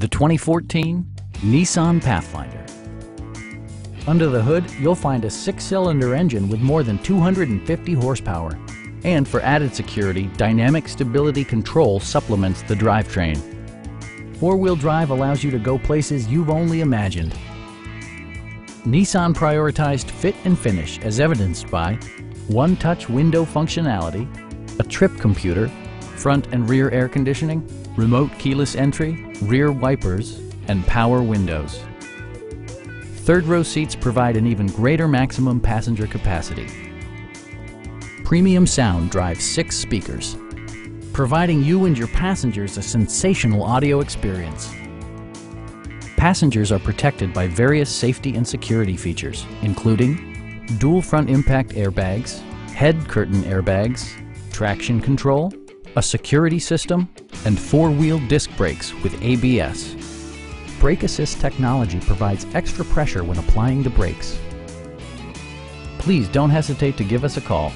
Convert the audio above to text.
The 2014 Nissan Pathfinder. Under the hood, you'll find a six-cylinder engine with more than 250 horsepower. And for added security, Dynamic Stability Control supplements the drivetrain. Four-wheel drive allows you to go places you've only imagined. Nissan prioritized fit and finish as evidenced by one-touch window functionality, a trip computer, front and rear air conditioning, remote keyless entry, rear wipers, and power windows. Third row seats provide an even greater maximum passenger capacity. Premium sound drives six speakers, providing you and your passengers a sensational audio experience. Passengers are protected by various safety and security features, including dual front impact airbags, head curtain airbags, traction control, a security system, and four-wheel disc brakes with ABS. Brake Assist technology provides extra pressure when applying the brakes. Please don't hesitate to give us a call